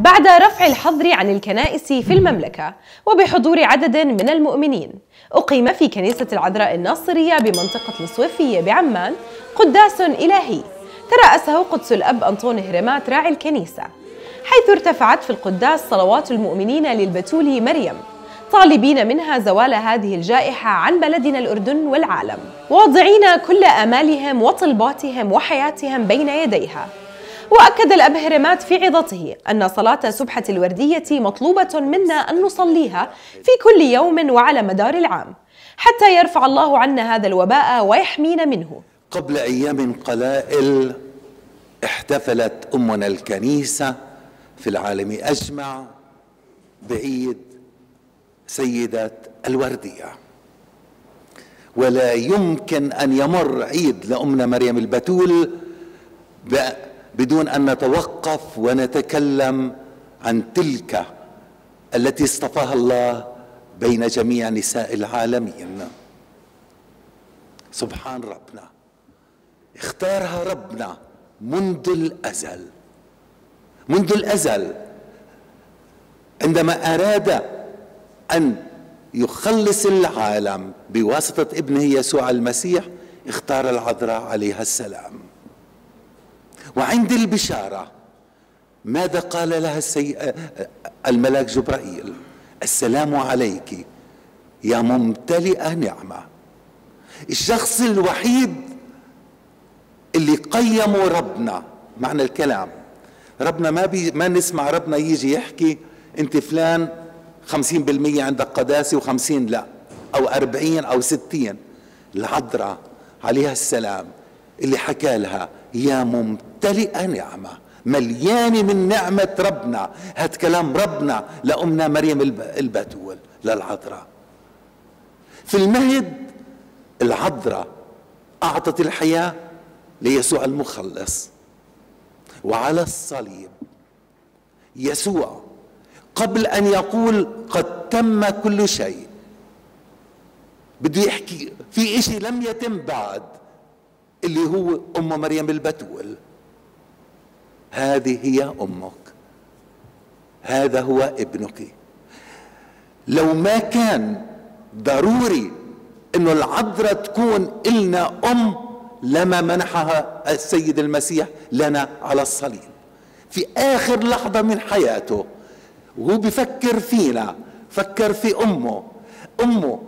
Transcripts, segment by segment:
بعد رفع الحظر عن الكنائس في المملكة وبحضور عدد من المؤمنين أقيم في كنيسة العذراء الناصرية بمنطقة الصويفية بعمان قداس إلهي ترأسه قدس الأب أنطون هرمات راعي الكنيسة حيث ارتفعت في القداس صلوات المؤمنين للبتول مريم طالبين منها زوال هذه الجائحة عن بلدنا الأردن والعالم واضعين كل آمالهم وطلباتهم وحياتهم بين يديها. وأكد الأب هرمات في عظته أن صلاة سبحة الوردية مطلوبة منا أن نصليها في كل يوم وعلى مدار العام حتى يرفع الله عنا هذا الوباء ويحمينا منه. قبل أيام قلائل احتفلت أمنا الكنيسة في العالم أجمع بعيد سيدة الوردية. ولا يمكن أن يمر عيد لأمنا مريم البتول بدون أن نتوقف ونتكلم عن تلك التي اصطفاها الله بين جميع نساء العالمين. سبحان ربنا. اختارها ربنا منذ الأزل. منذ الأزل. عندما أراد أن يخلص العالم بواسطة ابنه يسوع المسيح اختار العذراء عليها السلام. وعند البشارة ماذا قال لها السي... الملاك جبرائيل؟ السلام عليك يا ممتلئة نعمة. الشخص الوحيد اللي قيموا ربنا معنى الكلام. ربنا ما بي ما نسمع ربنا يجي يحكي انت فلان خمسين بالمية عندك قداسة وخمسين لا أو أربعين أو ستين. العذراء عليها السلام اللي حكى لها. يا ممتلئة نعمة مليانة من نعمة ربنا. هاد كلام ربنا لأمنا مريم البتول للعذراء في المهد العذراء أعطت الحياة ليسوع المخلص. وعلى الصليب يسوع قبل أن يقول قد تم كل شيء. بده يحكي في إشي لم يتم بعد. اللي هو أم مريم البتول. هذه هي أمك. هذا هو ابنك. لو ما كان ضروري إنه العذراء تكون إلنا أم لما منحها السيد المسيح لنا على الصليب. في آخر لحظة من حياته وهو بفكر فينا فكر في أمه. أمه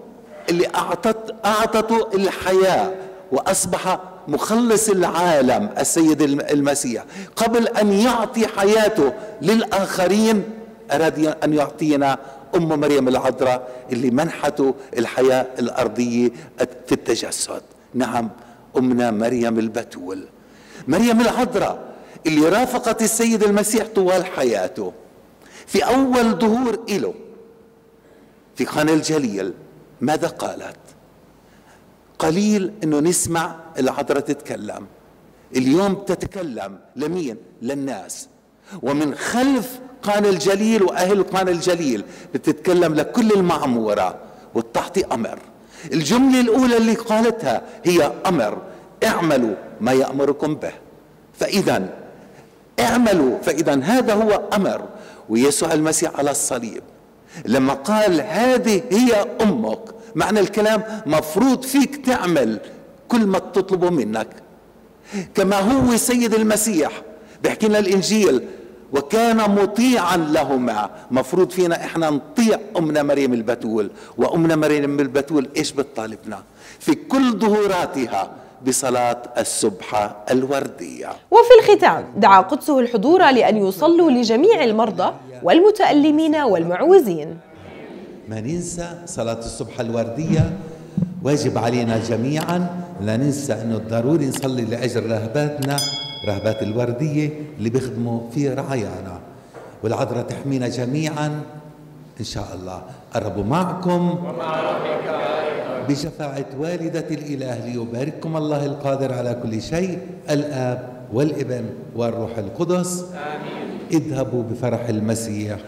اللي اعطت أعطته الحياة وأصبح مخلص العالم السيد المسيح. قبل أن يعطي حياته للآخرين أراد أن يعطينا أم مريم العذراء اللي منحته الحياة الأرضية في التجسد. نعم أمنا مريم البتول. مريم العذراء اللي رافقت السيد المسيح طوال حياته. في أول ظهور له في قنا الجليل ماذا قالت؟ قليل إنه نسمع العذراء تتكلم. اليوم تتكلم لمين؟ للناس. ومن خلف قان الجليل وأهل قان الجليل بتتكلم لكل المعمورة وتعطي أمر. الجملة الأولى اللي قالتها هي أمر. اعملوا ما يأمركم به. فاذا اعملوا فاذا هذا هو أمر. ويسوع المسيح على الصليب. لما قال هذه هي أمك معنى الكلام مفروض فيك تعمل كل ما تطلبه منك. كما هو سيد المسيح بيحكي لنا الإنجيل وكان مطيعا لهما. مفروض فينا إحنا نطيع أمنا مريم البتول وأمنا مريم البتول إيش بتطالبنا؟ في كل ظهوراتها بصلاة السبحة الوردية. وفي الختام دعا قدسه الحضور لأن يصلوا لجميع المرضى والمتألمين والمعوزين. ما ننسى صلاة الصبح الوردية. واجب علينا جميعا لا ننسى أنه ضروري نصلي لاجل رهباتنا رهبات الوردية اللي بيخدموا في رعايانا. والعذراء تحمينا جميعا إن شاء الله. قربوا معكم. ومع ربك بشفاعة والدة الإله ليبارككم الله القادر على كل شيء الآب والابن والروح القدس. آمين. اذهبوا بفرح المسيح.